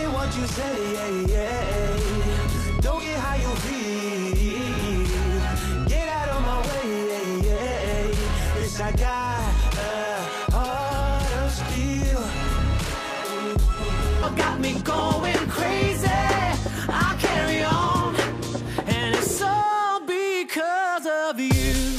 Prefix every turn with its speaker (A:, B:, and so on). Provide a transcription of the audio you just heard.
A: get what you say, yeah, yeah. Don't get how you feel. Get out of my way, yeah, yeah. Cause I got a heart of steel. Oh, got me going crazy. I'll carry on. And it's all because of you.